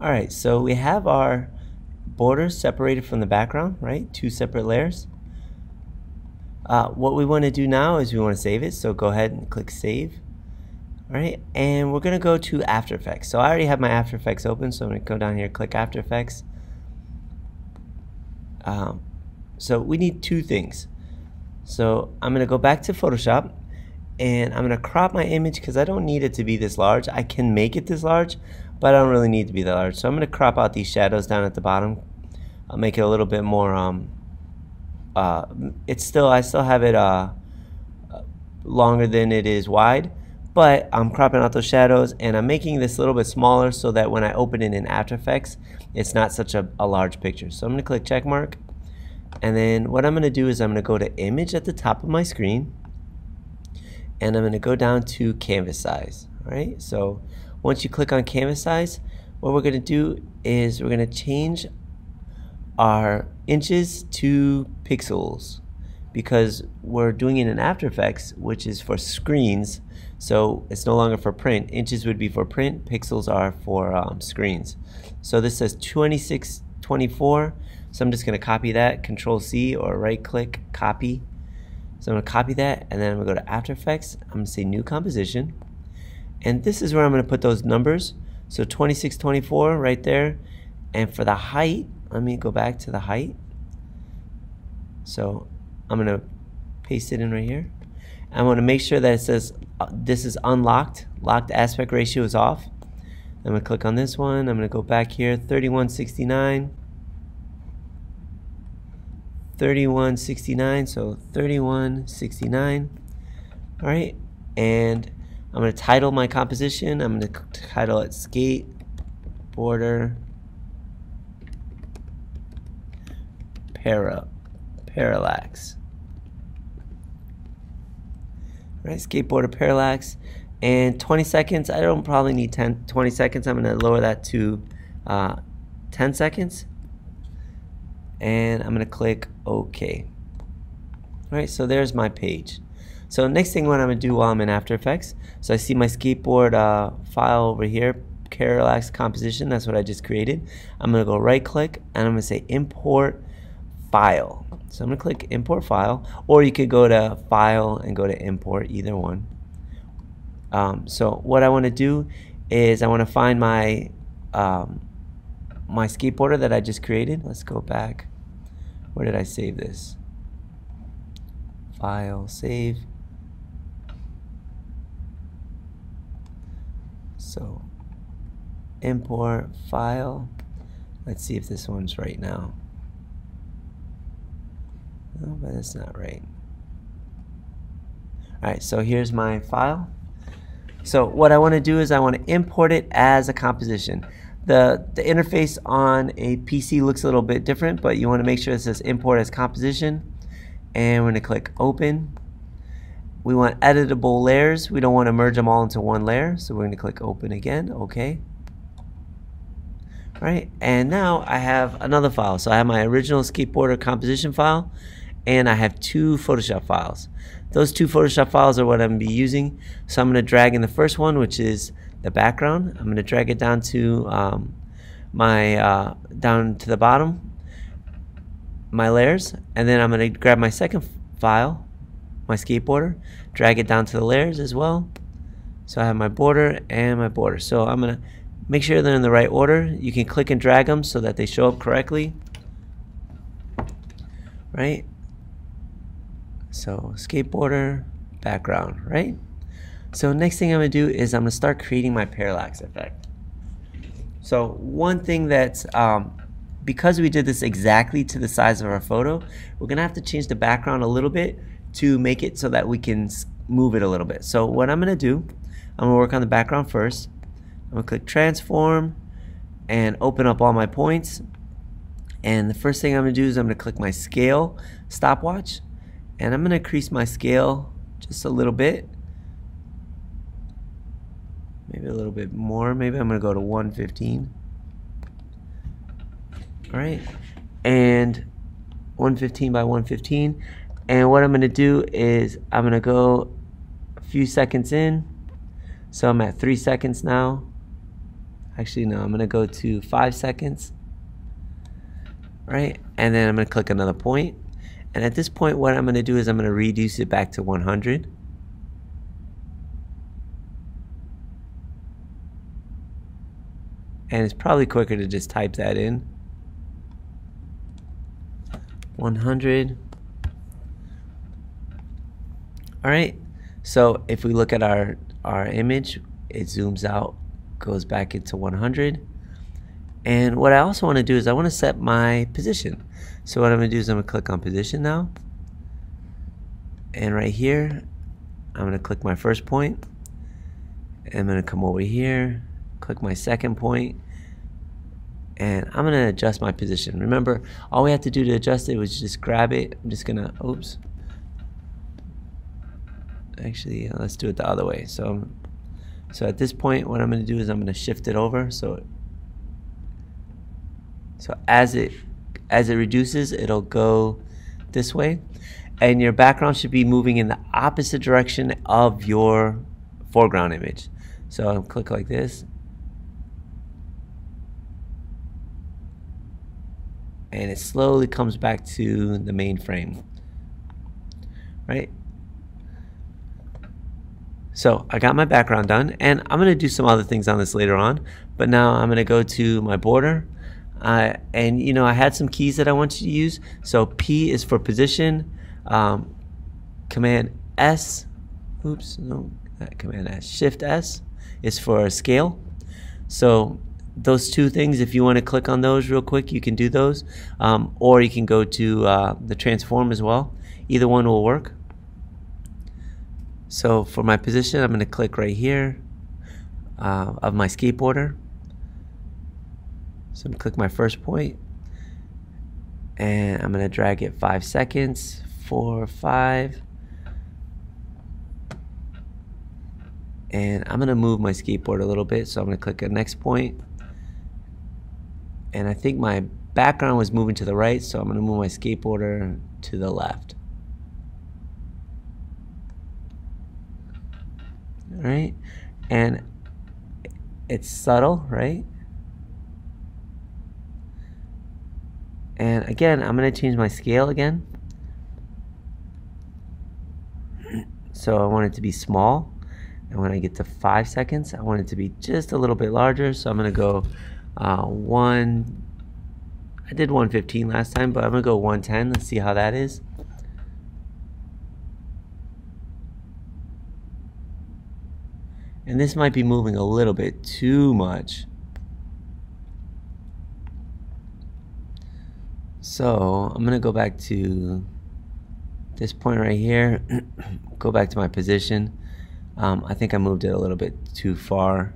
All right, so we have our borders separated from the background, right? Two separate layers. Uh, what we want to do now is we want to save it, so go ahead and click Save. All right, and we're going to go to After Effects. So I already have my After Effects open, so I'm going to go down here, click After Effects. Um, so we need two things. So I'm going to go back to Photoshop, and I'm going to crop my image because I don't need it to be this large. I can make it this large, but I don't really need to be that large. So I'm going to crop out these shadows down at the bottom. I'll make it a little bit more um, uh, it's still I still have it uh, longer than it is wide but I'm cropping out those shadows and I'm making this a little bit smaller so that when I open it in After Effects it's not such a, a large picture so I'm gonna click check mark and then what I'm gonna do is I'm gonna go to image at the top of my screen and I'm gonna go down to canvas size all right so once you click on canvas size what we're gonna do is we're gonna change our inches to pixels because we're doing it in After Effects, which is for screens. So it's no longer for print. Inches would be for print, pixels are for um, screens. So this says 2624. So I'm just going to copy that, Control C or right click, copy. So I'm going to copy that and then I'm to go to After Effects. I'm to say New Composition. And this is where I'm going to put those numbers. So 2624 right there. And for the height, let me go back to the height. So I'm going to paste it in right here. I want to make sure that it says uh, this is unlocked. Locked aspect ratio is off. I'm going to click on this one. I'm going to go back here, 3169. 3169, so 3169. All right, and I'm going to title my composition. I'm going to title it skate border para, parallax. Right, skateboarder parallax. And 20 seconds, I don't probably need 10, 20 seconds. I'm going to lower that to uh, 10 seconds. And I'm going to click OK. All right, so there's my page. So next thing what I'm to do while I'm in After Effects, so I see my skateboard uh, file over here, parallax composition, that's what I just created. I'm going to go right click and I'm to say import file. So I'm to click import file, or you could go to file and go to import, either one. Um, so what I want to do is I want to find my um, my skateboarder that I just created. Let's go back. Where did I save this? File, save. So import file. Let's see if this one's right now. Oh, but it's not right. Alright, so here's my file. So what I want to do is I want to import it as a composition. The, the interface on a PC looks a little bit different, but you want to make sure it says import as composition. And we're going to click open. We want editable layers. We don't want to merge them all into one layer. So we're going to click open again. Okay. All right, and now I have another file. So I have my original skateboarder composition file and I have two Photoshop files. Those two Photoshop files are what I'm going to be using. So I'm going to drag in the first one, which is the background. I'm going to drag it down to um, my uh, down to the bottom, my layers, and then I'm going to grab my second file, my skateboarder, drag it down to the layers as well. So I have my border and my border. So I'm to make sure they're in the right order. You can click and drag them so that they show up correctly. Right? So skateboarder, background, right? So next thing I'm gonna do is I'm gonna start creating my parallax effect. So one thing that's, um, because we did this exactly to the size of our photo, we're gonna have to change the background a little bit to make it so that we can move it a little bit. So what I'm gonna do, I'm gonna work on the background first. I'm gonna click transform and open up all my points. And the first thing I'm gonna do is I'm gonna click my scale stopwatch and I'm going to increase my scale just a little bit. Maybe a little bit more. Maybe I'm to go to 115. All right. And 115 by 115. And what I'm going to do is I'm going to go a few seconds in. So I'm at three seconds now. Actually, no, I'm going to go to 5 seconds. Right? And then I'm going to click another point. And at this point, what I'm going to do is I'm going to reduce it back to 100. And it's probably quicker to just type that in. 100. All right. So if we look at our, our image, it zooms out, goes back into 100. And what I also want to do is I want to set my position. So what I'm going to do is I'm going to click on position now. And right here, I'm going to click my first point. And I'm going to come over here, click my second point, and I'm going to adjust my position. Remember, all we have to do to adjust it was just grab it. I'm just going to, oops. Actually, let's do it the other way. So, so at this point, what I'm going to do is I'm going to shift it over. So, so as it as it reduces, it'll go this way, and your background should be moving in the opposite direction of your foreground image. So I'll click like this. And it slowly comes back to the main frame. Right? So I got my background done and I'm going to do some other things on this later on. But now I'm going to go to my border. Uh, and you know, I had some keys that I want you to use. So P is for position. Um, command S. Oops, no, Command S. Shift S is for scale. So those two things, if you want to click on those real quick, you can do those. Um, or you can go to uh, the transform as well. Either one will work. So for my position, I'm going to click right here uh, of my skateboarder. So I'm going to click my first point and I'm going to drag it five seconds, four, five. And I'm going to move my skateboard a little bit. So I'm going to click the next point. And I think my background was moving to the right. So I'm going to move my skateboarder to the left. Right, And it's subtle, right? And again, I'm going to change my scale again. So I want it to be small. And when I get to five seconds, I want it to be just a little bit larger. So I'm going to go uh, one. I did 115 last time, but I'm going to go 110. Let's see how that is. And this might be moving a little bit too much. So I'm going to go back to this point right here, go back to my position. Um, I think I moved it a little bit too far.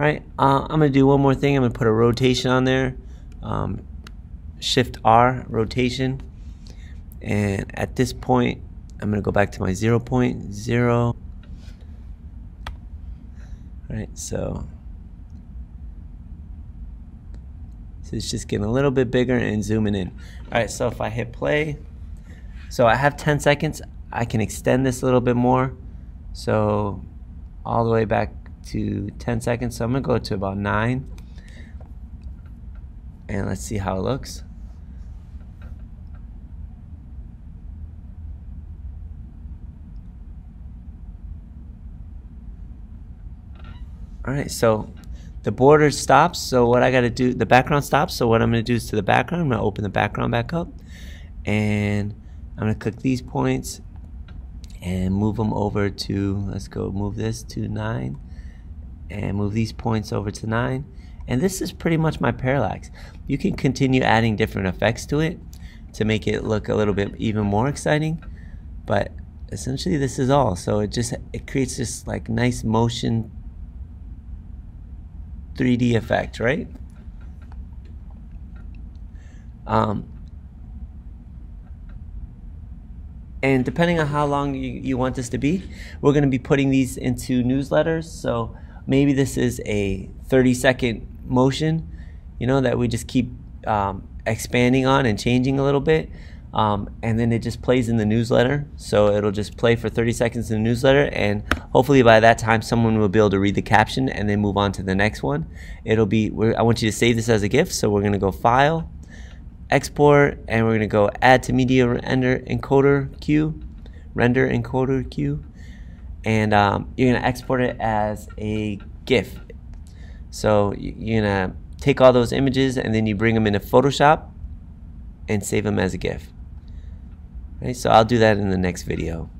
Right? Uh, I'm going to do one more thing. I'm going to put a rotation on there. Um, Shift R, rotation. And at this point, I'm going to go back to my 0 point, 0. Right, so, so it's just getting a little bit bigger and zooming in. All right, so if I hit play, so I have 10 seconds. I can extend this a little bit more. So all the way back to 10 seconds. So I'm to go to about 9. And let's see how it looks. Alright, so the border stops. So what I got to do, the background stops. So what I'm to do is to the background, I'm to open the background back up. And I'm to click these points and move them over to, let's go move this to 9 and move these points over to 9. And this is pretty much my parallax. You can continue adding different effects to it. to make it look a little bit even more exciting. But essentially this is all. So it just it creates this like nice motion 3D effect, right? Um, and depending on how long you, you want this to be, we're going to be putting these into newsletters. So maybe this is a 30 second motion, you know, that we just keep um, expanding on and changing a little bit. Um, and then it just plays in the newsletter. So it'll just play for 30 seconds in the newsletter, and hopefully by that time, someone will be able to read the caption and then move on to the next one. It'll be, I want you to save this as a GIF, so we're going to go File, Export, and we're going to go Add to Media Render Encoder Queue, Render Encoder Queue, and um, you're to export it as a GIF. So you're to take all those images and then you bring them into Photoshop and save them as a GIF. Okay, so I'll do that in the next video.